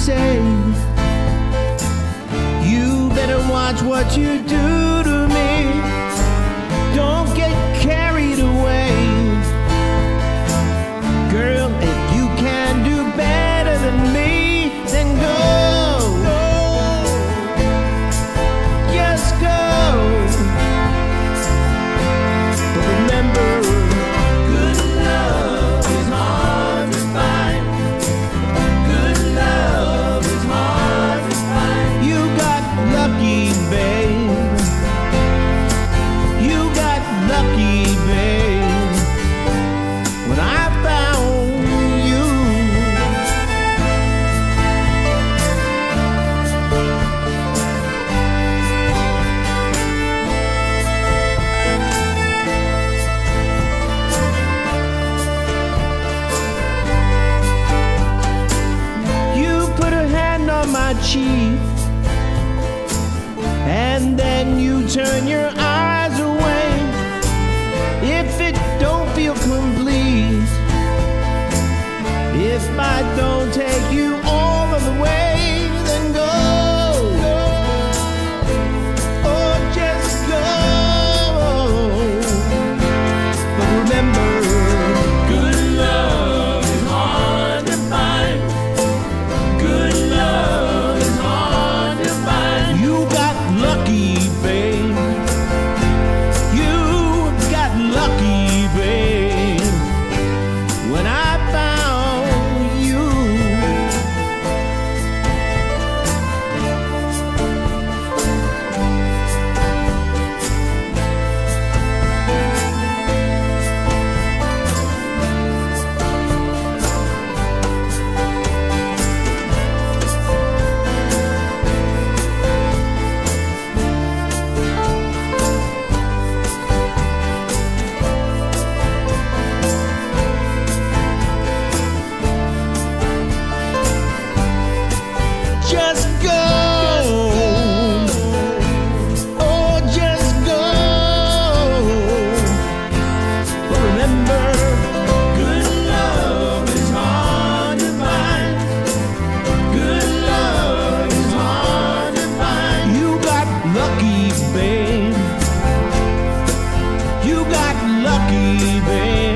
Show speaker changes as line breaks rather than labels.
safe. You better watch what you do to me. Don't get And then you turn your eyes away if it don't feel complete. If I don't take you You got lucky, babe.